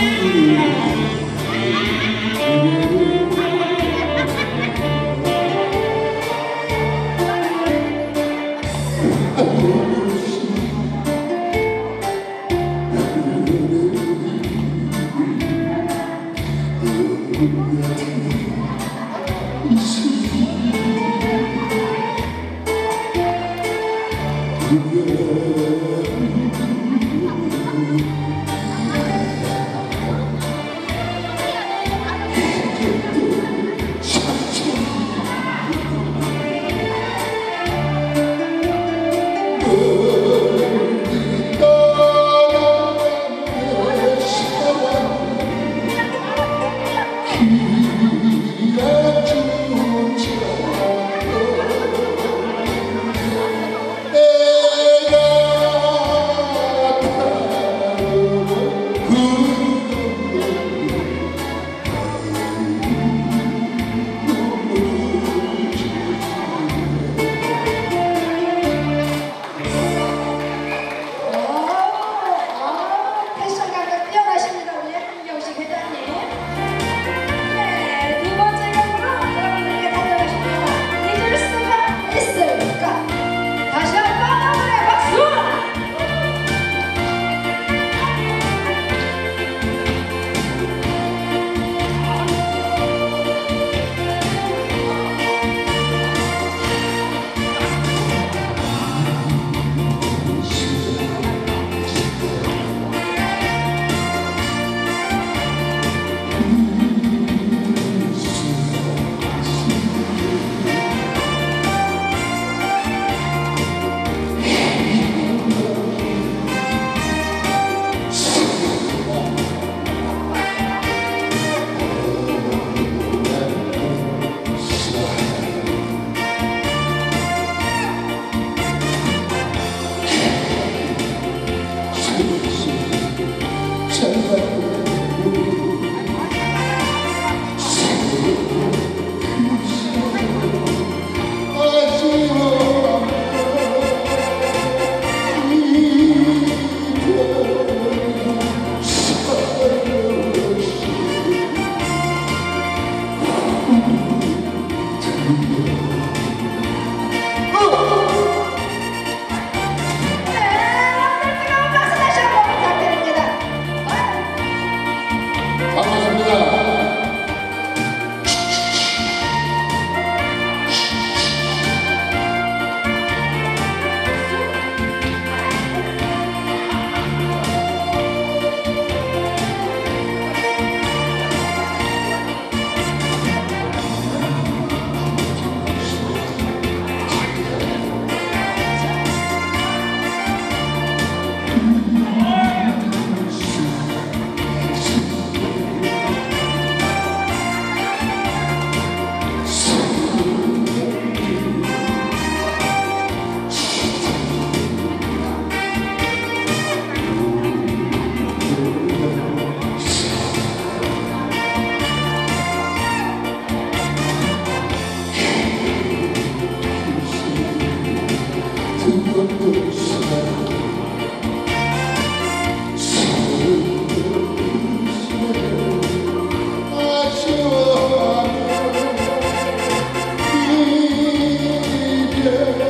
Thank you. good.